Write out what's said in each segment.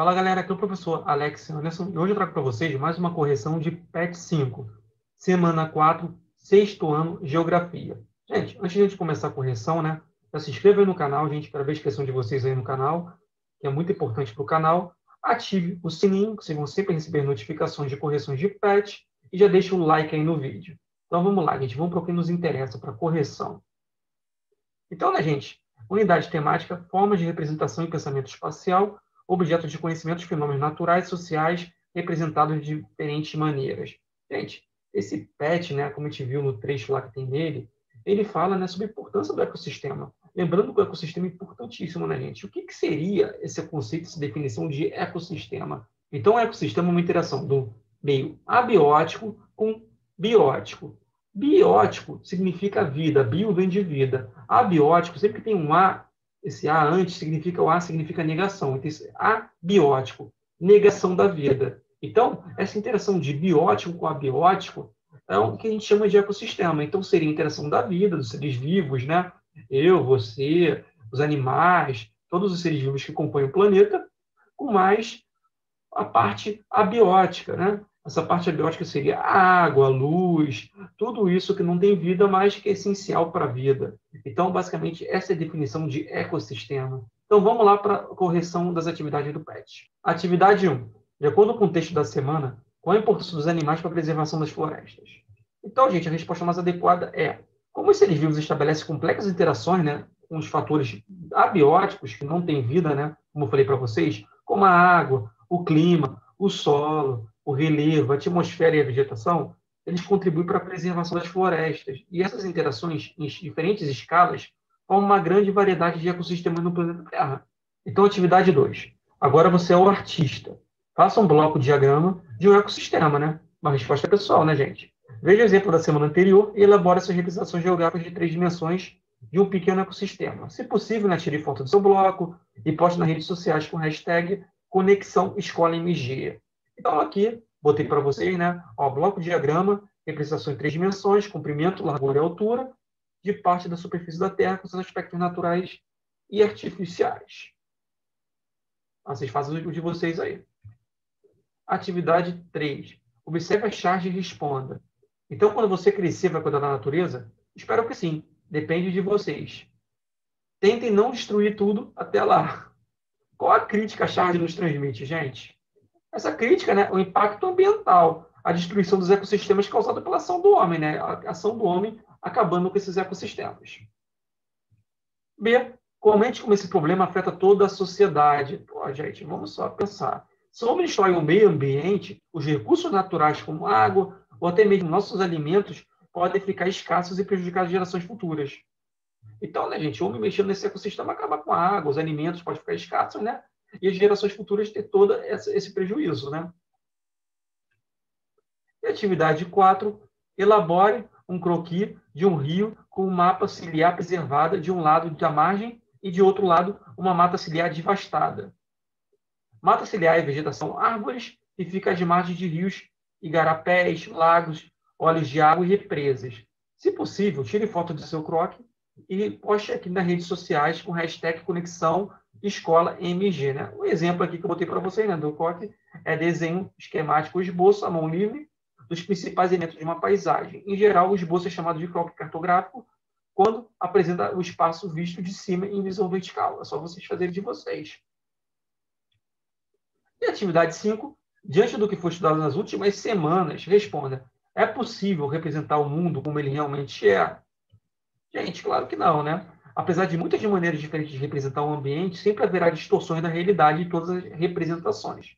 Fala galera, aqui é o professor Alex Anderson e hoje eu trago para vocês mais uma correção de PET 5, semana 4, sexto ano, Geografia. Gente, antes de a gente começar a correção, né, já se inscreva aí no canal, gente, para ver a inscrição de vocês aí no canal, que é muito importante para o canal. Ative o sininho, que vocês vão sempre receber notificações de correções de PET e já deixe o like aí no vídeo. Então vamos lá, gente, vamos para o que nos interessa, para correção. Então, né, gente, unidade temática, formas de representação e pensamento espacial, objetos de conhecimento, fenômenos naturais, sociais, representados de diferentes maneiras. Gente, esse PET, né, como a gente viu no trecho lá que tem nele, ele fala né, sobre a importância do ecossistema. Lembrando que o ecossistema é importantíssimo, né, gente? O que, que seria esse conceito, essa definição de ecossistema? Então, o ecossistema é uma interação do meio abiótico com biótico. Biótico significa vida, bio vem de vida. Abiótico, sempre que tem um A esse A antes significa o A significa negação. Então, esse abiótico, negação da vida. Então, essa interação de biótico com abiótico é o que a gente chama de ecossistema. Então, seria a interação da vida, dos seres vivos, né? Eu, você, os animais, todos os seres vivos que compõem o planeta, com mais a parte abiótica, né? Essa parte abiótica seria a água, a luz, tudo isso que não tem vida, mas que é essencial para a vida. Então, basicamente, essa é a definição de ecossistema. Então, vamos lá para a correção das atividades do PET. Atividade 1. De acordo com o texto da semana, qual a importância dos animais para a preservação das florestas? Então, gente, a resposta mais adequada é: como os seres vivos estabelecem complexas interações né, com os fatores abióticos que não têm vida, né, como eu falei para vocês, como a água, o clima, o solo, o relevo, a atmosfera e a vegetação, eles contribuem para a preservação das florestas. E essas interações em diferentes escalas formam uma grande variedade de ecossistemas no planeta Terra. Então, atividade 2. Agora você é o artista. Faça um bloco diagrama de um ecossistema, né? Uma resposta pessoal, né, gente? Veja o exemplo da semana anterior e elabore essas representações geográficas de três dimensões de um pequeno ecossistema. Se possível, né, tire foto do seu bloco e poste nas redes sociais com hashtag Conexão Escola MG. Então, aqui, botei para vocês, né? Ó, bloco diagrama, representação em três dimensões, comprimento, largura e altura, de parte da superfície da Terra com seus aspectos naturais e artificiais. Então, vocês fazem o de vocês aí. Atividade 3. Observe a charge e responda. Então, quando você crescer, vai cuidar da natureza? Espero que sim. Depende de vocês. Tentem não destruir tudo até lá. Qual a crítica a charge nos transmite, gente? Essa crítica, né, o impacto ambiental, a destruição dos ecossistemas causada pela ação do homem, né, a ação do homem acabando com esses ecossistemas. B. Comente como esse problema afeta toda a sociedade. Pô, gente, vamos só pensar. Se o homem destrói o meio ambiente, os recursos naturais como água ou até mesmo nossos alimentos podem ficar escassos e prejudicar as gerações futuras. Então, né, gente, o homem mexendo nesse ecossistema acaba com a água, os alimentos podem ficar escassos, né? E as gerações futuras ter todo esse prejuízo. Né? E atividade 4, elabore um croquis de um rio com um mapa ciliar preservada de um lado da margem e de outro lado uma mata ciliar devastada. Mata ciliar é vegetação árvores e fica às margens de rios, igarapés, lagos, olhos de água e represas. Se possível, tire foto do seu croque e poste aqui nas redes sociais com hashtag conexão escola MG. Né? O exemplo aqui que eu botei para vocês né, do COC é desenho esquemático esboço à mão livre dos principais elementos de uma paisagem. Em geral, o esboço é chamado de croque cartográfico quando apresenta o espaço visto de cima em visão vertical. É só vocês fazerem de vocês. E atividade 5, diante do que foi estudado nas últimas semanas, responda: é possível representar o mundo como ele realmente é? Gente, claro que não, né? Apesar de muitas maneiras diferentes de representar um ambiente, sempre haverá distorções da realidade de todas as representações.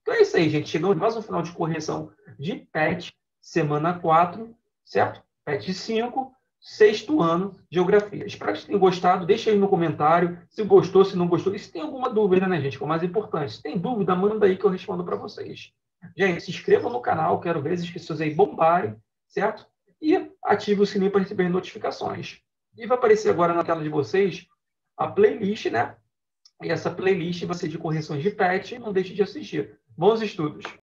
Então é isso aí, gente. Chegamos mais um final de correção de PET, semana 4, certo? PET 5, sexto ano, Geografia. Espero que vocês tenham gostado. Deixa aí no comentário se gostou, se não gostou. E se tem alguma dúvida, né, gente? Que é o mais importante. Se tem dúvida, manda aí que eu respondo para vocês. Gente, se inscrevam no canal, quero ver as inscrições aí bombarem, certo? E ative o sininho para receber notificações. E vai aparecer agora na tela de vocês a playlist, né? E essa playlist vai ser de correções de PET. Não deixe de assistir. Bons estudos!